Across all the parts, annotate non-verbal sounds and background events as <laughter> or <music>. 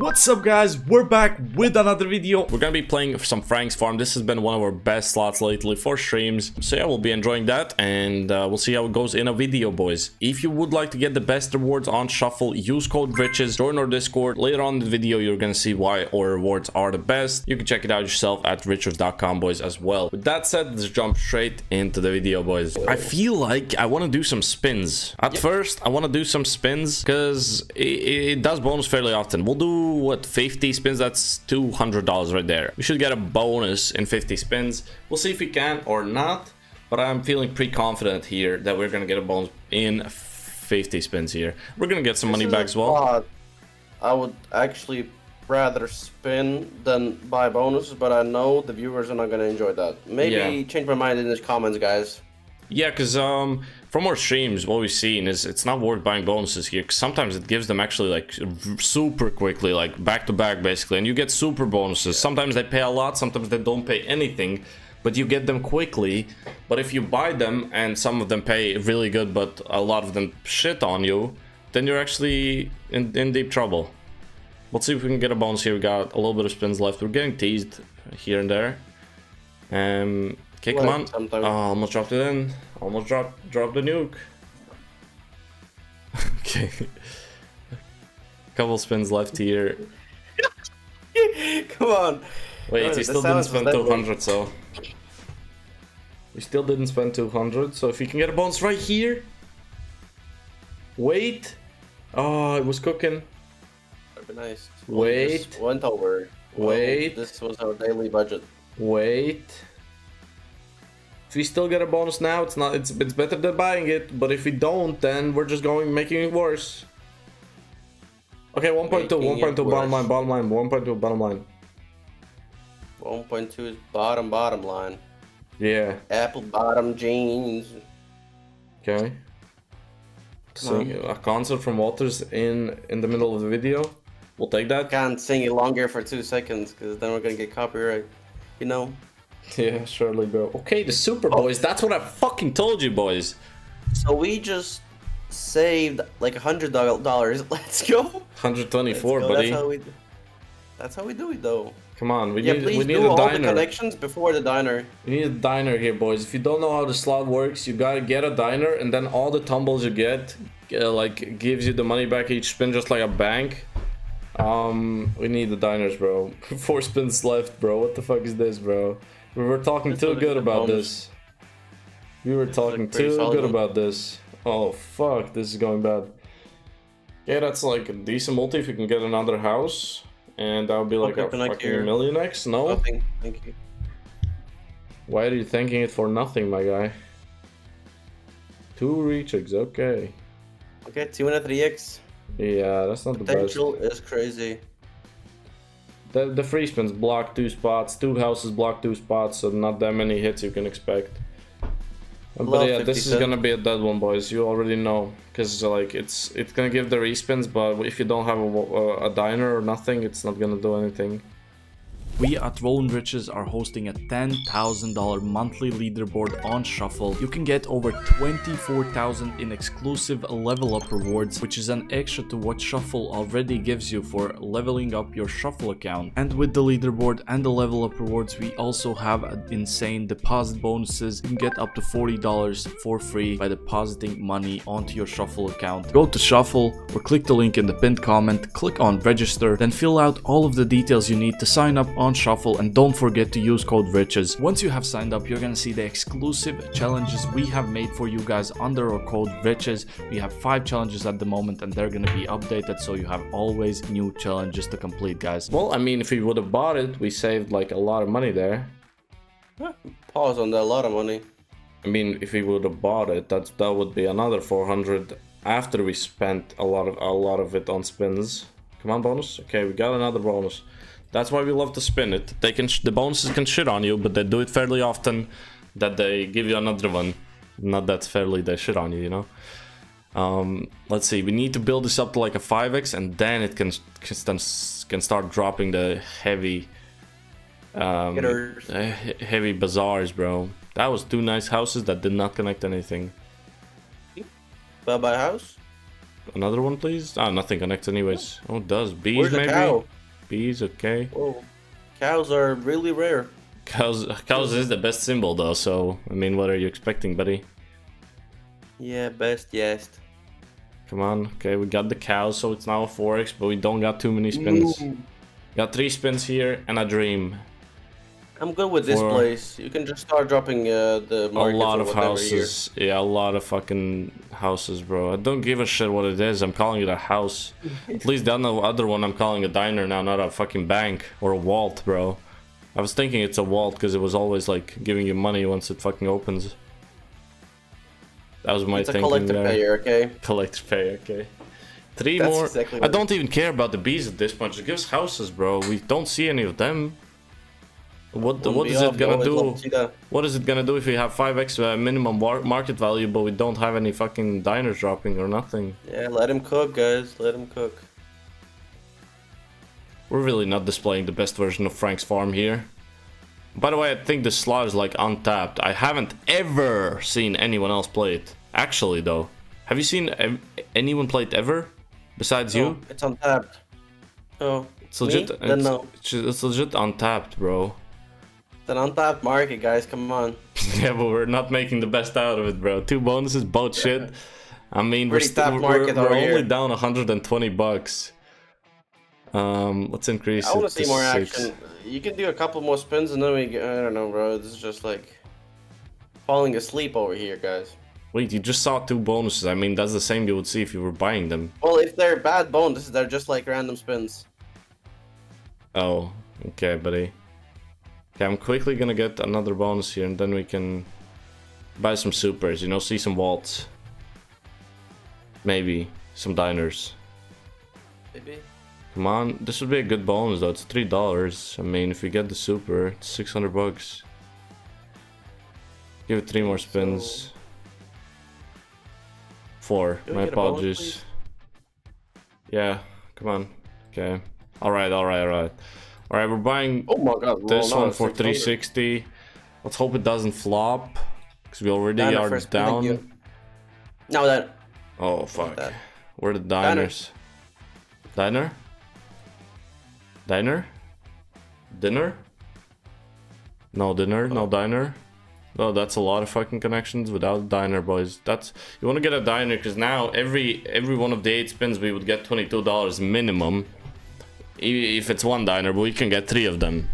What's up guys, we're back with another video. We're gonna be playing some Frank's Farm. This has been one of our best slots lately for streams. So yeah, we'll be enjoying that and uh, we'll see how it goes in a video, boys. If you would like to get the best rewards on Shuffle, use code RICHES, join our Discord. Later on in the video, you're gonna see why our rewards are the best. You can check it out yourself at riches.com, boys, as well. With that said, let's jump straight into the video, boys. I feel like I want to do some spins. At yep. first, I want to do some spins because it, it does bonus fairly often. We'll do what 50 spins? That's $200 right there. We should get a bonus in 50 spins. We'll see if we can or not but i'm feeling pretty confident here that we're gonna get a bonus in 50 spins here. We're gonna get some this money back as well. i would actually rather spin than buy bonuses but i know the viewers are not gonna enjoy that. Maybe yeah. change my mind in the comments guys. Yeah because um from our streams, what we've seen is it's not worth buying bonuses here because sometimes it gives them actually like super quickly, like back to back basically, and you get super bonuses. Sometimes they pay a lot, sometimes they don't pay anything, but you get them quickly. But if you buy them and some of them pay really good, but a lot of them shit on you, then you're actually in, in deep trouble. Let's see if we can get a bonus here. We got a little bit of spins left. We're getting teased here and there. Um, okay, come on. Oh, almost dropped it in. Almost dropped drop the nuke. <laughs> okay. Couple spins left here. <laughs> Come on. Wait, he still didn't spend 200, so... We still didn't spend 200, so if he can get a bounce right here... Wait! Oh, it was cooking. That'd be nice. Wait. Went over. Wait. Well, this was our daily budget. Wait. If we still get a bonus now, it's not it's it's better than buying it. But if we don't, then we're just going making it worse. Okay, 1.2, 1.2 bottom line, bottom line, 1.2 bottom line. 1.2 is bottom bottom line. Yeah. Apple bottom jeans. Okay. Sing a concert from Walters in in the middle of the video. We'll take that. Can't sing it longer for two seconds because then we're gonna get copyright. You know. <laughs> Yeah, surely, bro. Okay, the Super Boys. Oh. That's what I fucking told you, boys. So we just saved like a hundred dollars. <laughs> Let's go. 124, buddy. That's how we. That's how we do it, though. Come on, we yeah, need please we need do a all diner. the connections before the diner. We need a diner here, boys. If you don't know how the slot works, you gotta get a diner, and then all the tumbles you get, uh, like, gives you the money back each spin, just like a bank. Um, we need the diners, bro. <laughs> Four spins left, bro. What the fuck is this, bro? We were talking too good about this. We were talking too good about this. Oh fuck, this is going bad. Yeah, that's like a decent multi if you can get another house. And that would be like okay, a fucking million X, no? Nothing, thank you. Why are you thanking it for nothing, my guy? Two rechecks, okay. Okay, two and a three X. Yeah, that's not Potential the best. Potential is crazy. The, the free spins block two spots, two houses block two spots, so not that many hits you can expect. But yeah, this is gonna be a dead one, boys. You already know, because like it's it's gonna give the respins, but if you don't have a, a diner or nothing, it's not gonna do anything. We at Rollin' Riches are hosting a $10,000 monthly leaderboard on Shuffle. You can get over 24,000 in exclusive level up rewards, which is an extra to what Shuffle already gives you for leveling up your Shuffle account. And with the leaderboard and the level up rewards, we also have insane deposit bonuses. You can get up to $40 for free by depositing money onto your Shuffle account. Go to Shuffle or click the link in the pinned comment, click on register, then fill out all of the details you need to sign up on on Shuffle and don't forget to use code RICHES. Once you have signed up, you're gonna see the exclusive challenges we have made for you guys under our code RICHES. We have five challenges at the moment and they're gonna be updated so you have always new challenges to complete, guys. Well, I mean, if we would have bought it, we saved like a lot of money there. Pause on that, a lot of money. I mean, if we would have bought it, that that would be another 400 after we spent a lot of a lot of it on spins. Come on, bonus. Okay, we got another bonus. That's why we love to spin it. They can the bonuses can shit on you, but they do it fairly often that they give you another one. Not that fairly they shit on you, you know? Um, let's see, we need to build this up to like a 5x and then it can, can, can start dropping the heavy um, heavy bazaars, bro. That was two nice houses that did not connect anything. Bye bye house? Another one, please. Ah, nothing connects anyways. Oh, it does. Bees, Where's maybe? Cow? Bees, okay. Whoa. Cows are really rare. Cows, cows is the best symbol, though, so, I mean, what are you expecting, buddy? Yeah, best, yes. Come on. Okay, we got the cows, so it's now a 4x, but we don't got too many spins. Ooh. Got three spins here and a dream. I'm good with this place. You can just start dropping uh, the A lot of houses. Here. Yeah, a lot of fucking houses, bro. I don't give a shit what it is. I'm calling it a house. <laughs> At least the other one I'm calling a diner now, not a fucking bank or a vault, bro. I was thinking it's a vault because it was always like giving you money once it fucking opens. That was my it's thinking. It's <laughs> a collector payer, okay? Collector pay, okay. Three That's more. Exactly I don't even care about the bees at this point. It gives houses, bro. We don't see any of them. What what is it gonna do? What is it gonna do if we have 5x uh, minimum market value, but we don't have any fucking diners dropping or nothing? Yeah, let him cook, guys. Let him cook. We're really not displaying the best version of Frank's farm here. By the way, I think the slot is like untapped. I haven't ever seen anyone else play it. Actually, though, have you seen anyone play it ever besides no, you? It's untapped. Oh, it's legit. It's, no. it's legit untapped, bro an untapped market, guys. Come on. <laughs> yeah, but we're not making the best out of it, bro. Two bonuses, both shit. I mean, we're, still, we're, we're only here. down 120 bucks. Um, let's increase. I want to see more six. action. You can do a couple more spins, and then we. I don't know, bro. This is just like falling asleep over here, guys. Wait, you just saw two bonuses. I mean, that's the same you would see if you were buying them. Well, if they're bad bonuses, they're just like random spins. Oh, okay, buddy. Okay, I'm quickly gonna get another bonus here and then we can buy some supers, you know, see some vaults. Maybe some diners. Maybe. Come on, this would be a good bonus though, it's $3. I mean, if we get the super, it's 600 bucks. Give it three more spins. So... Four, my apologies. Bonus, yeah, come on. Okay. Alright, alright, alright. Alright, we're buying oh my God, this one for 360. Let's hope it doesn't flop. Because we already Diner are down. No, that. Oh, fuck. That. Where are the diners? Diner? Diner? Dinner? No dinner, oh. no diner. No, that's a lot of fucking connections without diner, boys. That's you want to get a diner because now every every one of the eight spins we would get twenty two dollars minimum if it's one diner, but we can get three of them.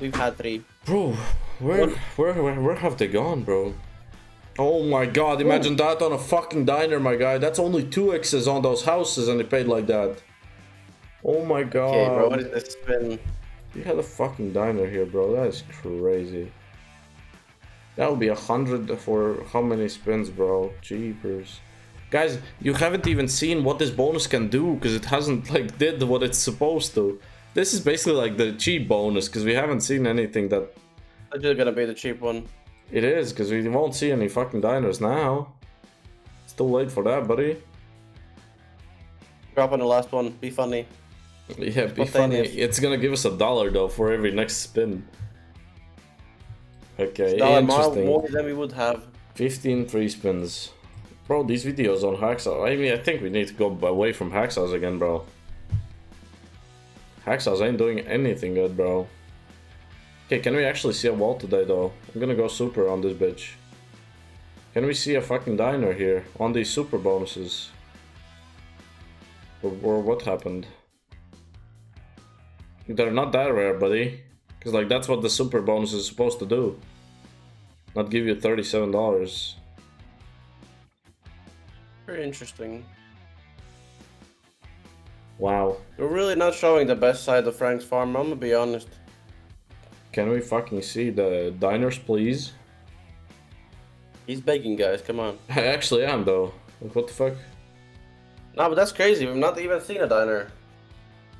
We've had three. Bro, where, where, where, where have they gone, bro? Oh my god, imagine Ooh. that on a fucking diner, my guy. That's only two X's on those houses and they paid like that. Oh my god. Okay, bro, what is this spin? You had a fucking diner here, bro. That is crazy. That would be a hundred for how many spins, bro? Jeepers. Guys, you haven't even seen what this bonus can do because it hasn't like did what it's supposed to. This is basically like the cheap bonus because we haven't seen anything that... It's just gonna be the cheap one. It is because we won't see any fucking diners now. It's too late for that, buddy. Drop on the last one. Be funny. Yeah, be funny. It's gonna give us a dollar though for every next spin. Okay, interesting. More than we would have. 15 free spins. Bro, these videos on Hacksaw. I mean, I think we need to go away from Hacksaws again, bro. Hacksaws ain't doing anything good, bro. Okay, can we actually see a wall today, though? I'm gonna go super on this bitch. Can we see a fucking diner here on these super bonuses? Or, or what happened? They're not that rare, buddy. Because, like, that's what the super bonus is supposed to do. Not give you $37. Very interesting. Wow. We're really not showing the best side of Frank's farm, I'm gonna be honest. Can we fucking see the diners, please? He's begging, guys, come on. I actually am, though. Like, what the fuck? No, but that's crazy. We've not even seen a diner.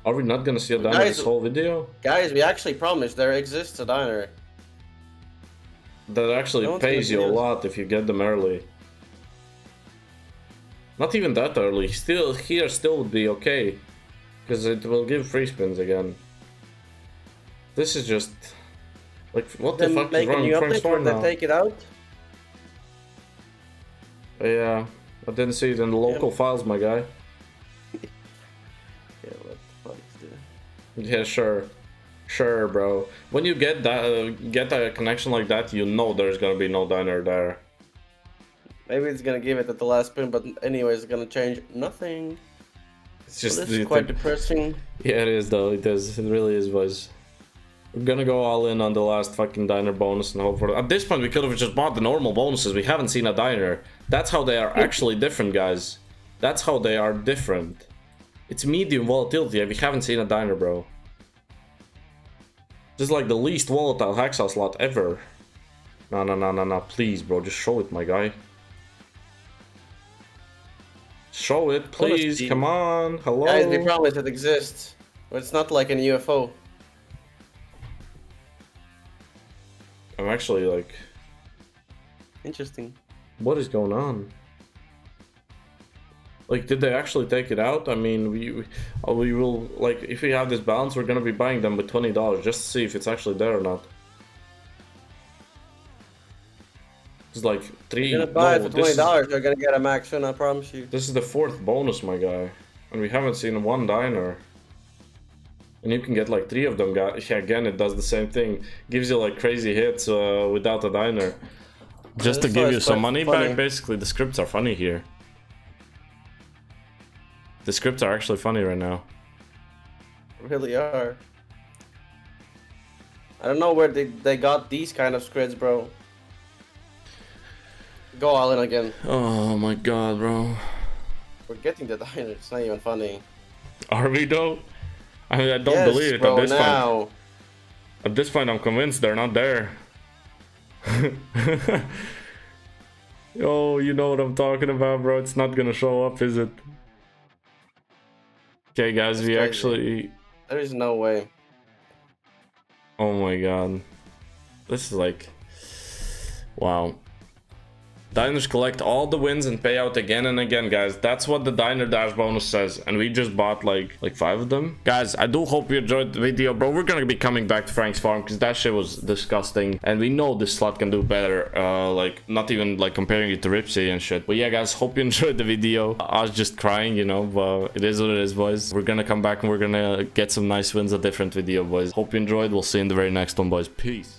Are we not gonna see a diner guys, this whole video? Guys, we actually promised there exists a diner. That actually no pays you a lot if you get them early. Not even that early. Still, here still would be okay. Because it will give free spins again. This is just... Like, what then the fuck is wrong? Transform now. take it out? Yeah. I didn't see it in the local yeah. files, my guy. <laughs> yeah, what the fuck, dude? Yeah, sure. Sure, bro. When you get that, uh, get a connection like that, you know there's gonna be no diner there. Maybe it's gonna give it at the last spin, but anyway, it's gonna change nothing. It's just well, this is quite depressing. Yeah, it is though. It is. It really is, boys. We're gonna go all in on the last fucking diner bonus and hope for. At this point, we could have just bought the normal bonuses. We haven't seen a diner. That's how they are actually different, guys. That's how they are different. It's medium volatility. We haven't seen a diner, bro. This is like the least volatile Hacksaw slot ever. No, no, no, no, no. Please, bro. Just show it, my guy. Show it, please. Come on. Hello. Guys, we promise it exists. But it's not like an UFO. I'm actually like... Interesting. What is going on? Like, did they actually take it out? I mean, we, we, uh, we will, like, if we have this balance, we're gonna be buying them with $20 just to see if it's actually there or not. It's like three. You're gonna buy no, it for twenty dollars. You're gonna get a max soon. I promise you. This is the fourth bonus, my guy, and we haven't seen one diner. And you can get like three of them. Guys. <laughs> Again, it does the same thing. Gives you like crazy hits uh, without a diner. Just to give you some money funny. back, basically. The scripts are funny here. The scripts are actually funny right now. Really are. I don't know where they, they got these kind of scripts, bro. Go all in again. Oh my god, bro. We're getting the diner. It's not even funny. Are we though? I mean, I don't yes, believe it bro, at this now. point. At this point, I'm convinced they're not there. <laughs> oh, you know what I'm talking about, bro. It's not gonna show up, is it? Okay, guys, That's we crazy. actually... There is no way. Oh my god. This is like... Wow. Diners collect all the wins and pay out again and again, guys. That's what the Diner Dash bonus says. And we just bought like like five of them. Guys, I do hope you enjoyed the video, bro. We're gonna be coming back to Frank's farm because that shit was disgusting. And we know this slot can do better. Uh, like not even like comparing it to RIP City and shit. But yeah, guys, hope you <laughs> enjoyed the video. I was just crying, you know, but it is what it is, boys. We're gonna come back and we're gonna get some nice wins a different video, boys. Hope you enjoyed. We'll see you in the very next one, boys. Peace.